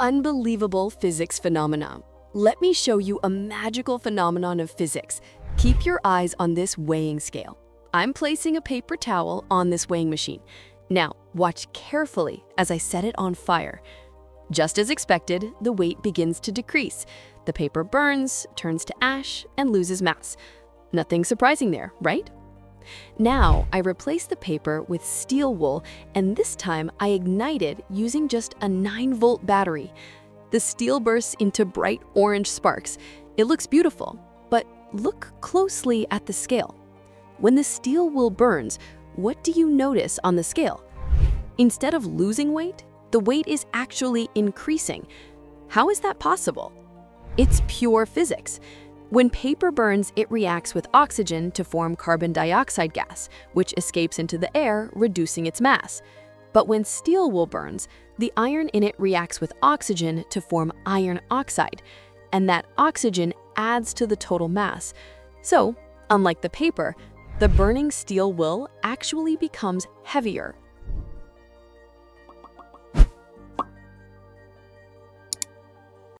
unbelievable physics phenomena. Let me show you a magical phenomenon of physics. Keep your eyes on this weighing scale. I'm placing a paper towel on this weighing machine. Now, watch carefully as I set it on fire. Just as expected, the weight begins to decrease. The paper burns, turns to ash, and loses mass. Nothing surprising there, right? Now, I replace the paper with steel wool, and this time I ignite it using just a 9-volt battery. The steel bursts into bright orange sparks. It looks beautiful, but look closely at the scale. When the steel wool burns, what do you notice on the scale? Instead of losing weight, the weight is actually increasing. How is that possible? It's pure physics. When paper burns, it reacts with oxygen to form carbon dioxide gas, which escapes into the air, reducing its mass. But when steel wool burns, the iron in it reacts with oxygen to form iron oxide, and that oxygen adds to the total mass. So, unlike the paper, the burning steel wool actually becomes heavier